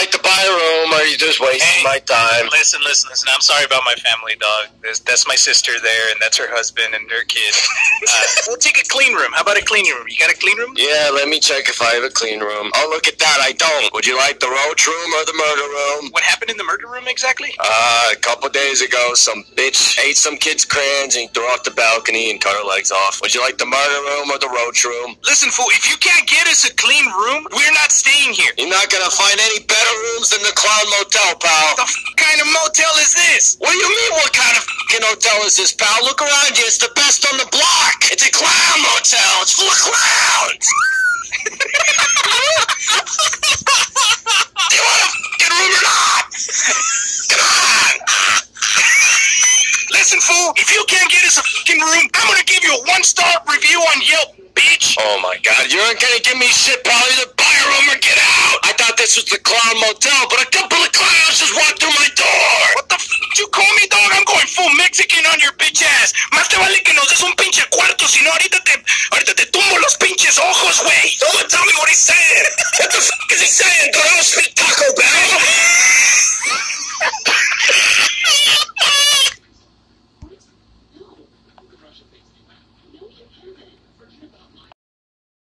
like to buy a room, or you just wasting Hey. my time? Listen, listen, listen. I'm sorry about my family, dog. That's, that's my sister there, and that's her husband and her kid. Uh, we'll take a clean room. How about a clean room? You got a clean room? Yeah, let me check if I have a clean room. Oh, look at that, I don't. Would you like the roach room or the murder room? What happened in the murder room exactly? Uh, a couple days ago, some bitch ate some kid's crayons and threw off the balcony and cut her legs off. Would you like the murder room or the roach room? Listen, fool. If you can't get us a clean room, we're not staying here. You're not gonna find any better rooms than the Clown Motel, pal. The kind of motel is this? What do you mean, what kind of fucking hotel is this, pal? Look around you, it's the best on the block. It's a clown motel. It's full of clowns. do you want a fucking room or not? Come on. Listen, fool. If you can't get us a fucking room, I'm gonna give you a one-star review on Yelp, bitch. Oh my god, you aren't gonna give me shit, pal. Either buy a room or get out. I thought this was the clown motel, but a I'm going full Mexican on your bitch ass. Más te vale que nos des un pinche cuarto, si no ahorita te, ahorita te tumbo los pinches ojos, güey. Don't tell me what he's saying. What the fuck is he saying, dude? I was